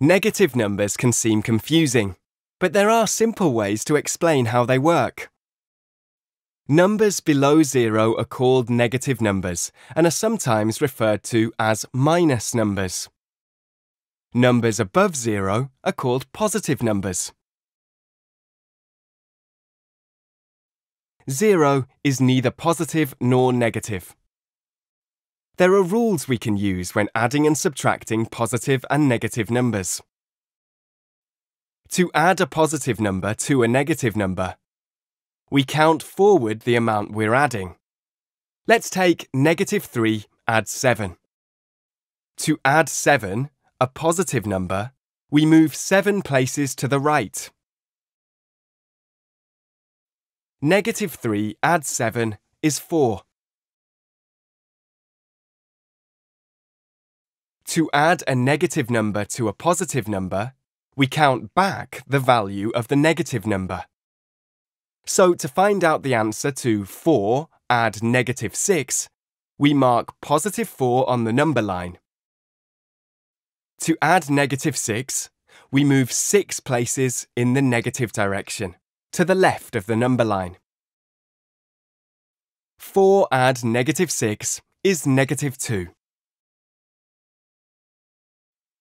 Negative numbers can seem confusing, but there are simple ways to explain how they work. Numbers below zero are called negative numbers and are sometimes referred to as minus numbers. Numbers above zero are called positive numbers. Zero is neither positive nor negative. There are rules we can use when adding and subtracting positive and negative numbers. To add a positive number to a negative number, we count forward the amount we're adding. Let's take negative 3 add 7. To add 7, a positive number, we move 7 places to the right. Negative 3 add 7 is 4. To add a negative number to a positive number, we count back the value of the negative number. So to find out the answer to 4 add negative 6, we mark positive 4 on the number line. To add negative 6, we move 6 places in the negative direction, to the left of the number line. 4 add negative 6 is negative 2.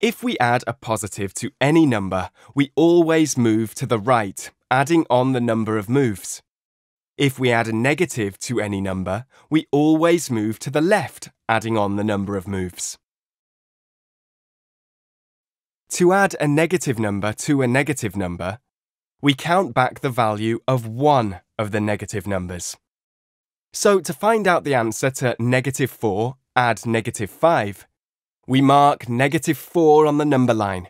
If we add a positive to any number, we always move to the right, adding on the number of moves. If we add a negative to any number, we always move to the left, adding on the number of moves. To add a negative number to a negative number, we count back the value of one of the negative numbers. So to find out the answer to negative 4, add negative 5, we mark negative 4 on the number line.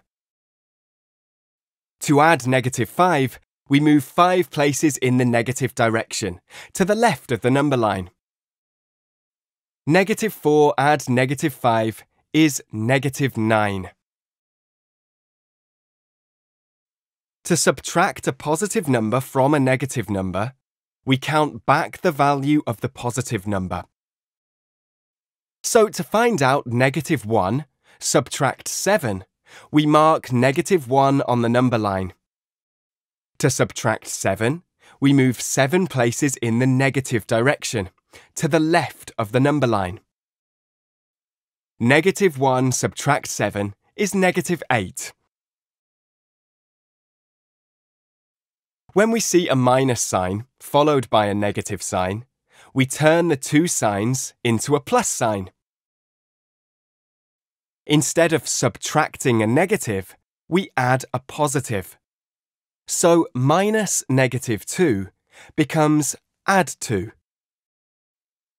To add negative 5, we move 5 places in the negative direction, to the left of the number line. Negative 4 add negative 5 is negative 9. To subtract a positive number from a negative number, we count back the value of the positive number. So to find out negative 1, subtract 7, we mark negative 1 on the number line. To subtract 7, we move 7 places in the negative direction, to the left of the number line. Negative 1 subtract 7 is negative 8. When we see a minus sign followed by a negative sign, we turn the two signs into a plus sign. Instead of subtracting a negative, we add a positive. So minus negative 2 becomes add 2.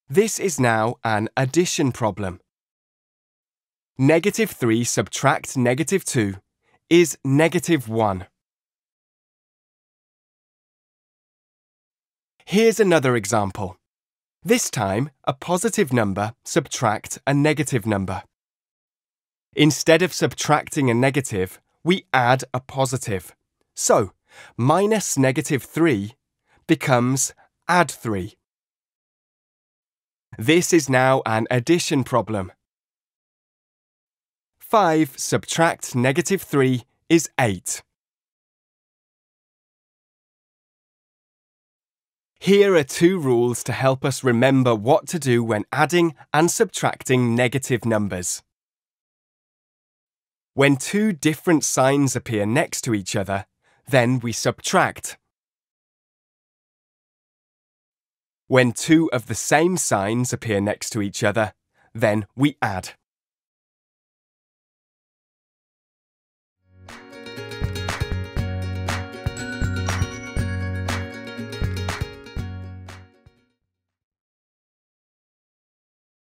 This is now an addition problem. Negative 3 subtract negative 2 is negative 1. Here's another example. This time, a positive number subtract a negative number. Instead of subtracting a negative, we add a positive. So, minus negative 3 becomes add 3. This is now an addition problem. 5 subtract negative 3 is 8. Here are two rules to help us remember what to do when adding and subtracting negative numbers. When two different signs appear next to each other, then we subtract. When two of the same signs appear next to each other, then we add.